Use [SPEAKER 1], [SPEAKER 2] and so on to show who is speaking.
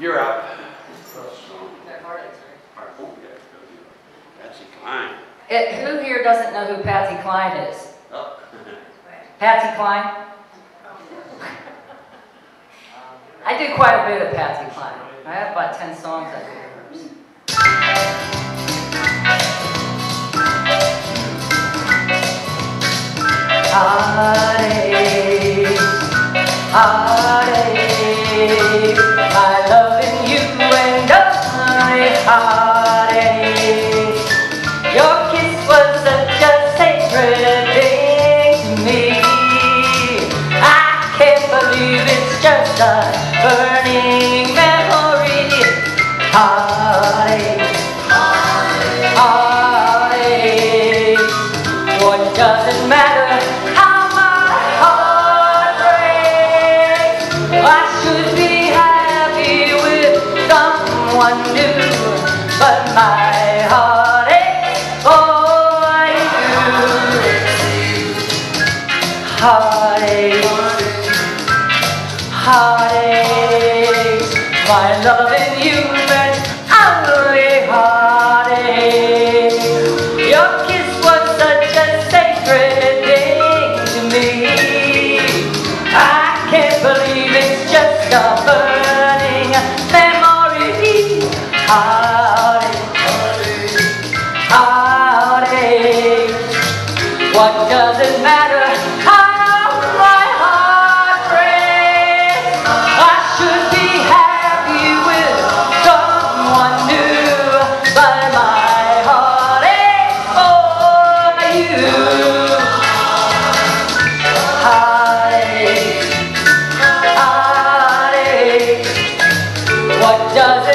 [SPEAKER 1] You're up.
[SPEAKER 2] Their heartaches, right?
[SPEAKER 1] Yeah, Patsy Cline.
[SPEAKER 2] It, who here doesn't know who Patsy Cline is?
[SPEAKER 1] Oh.
[SPEAKER 2] Patsy Cline? I do quite a bit of Patsy Cline. I have about 10 songs I do hers. I, heartache. Your kiss was such a sacred thing to me. I can't believe it's just a burning memory. Heartache, heartache. What does it matter heartache, heartache. My loving you meant only heartache. Your kiss was such a sacred thing to me. I can't believe it's just a burning memory. Heartache, heartache. What does it matter? 여자